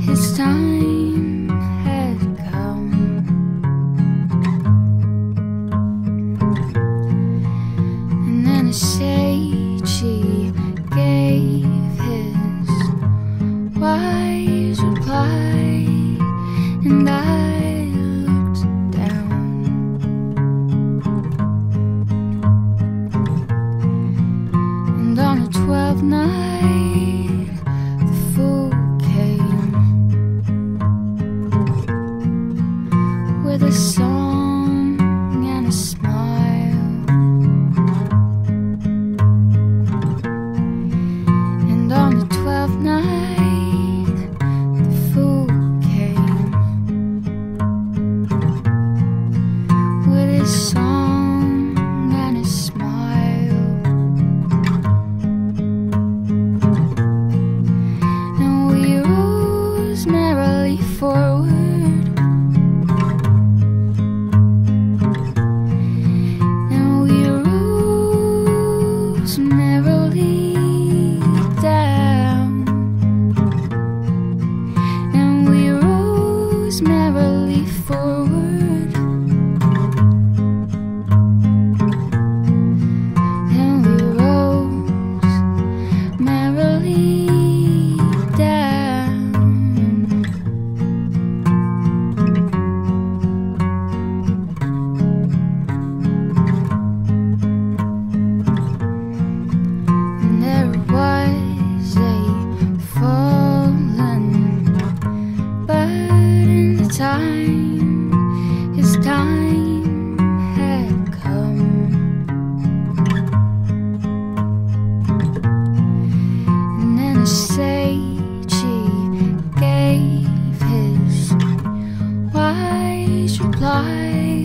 his time had come. And then a sage gave his wise reply, and I looked down. And on the twelfth night a song and a smile. And on the twelfth night, the fool came with song. merrily forward. never and time, his time had come. And then gave his wise reply.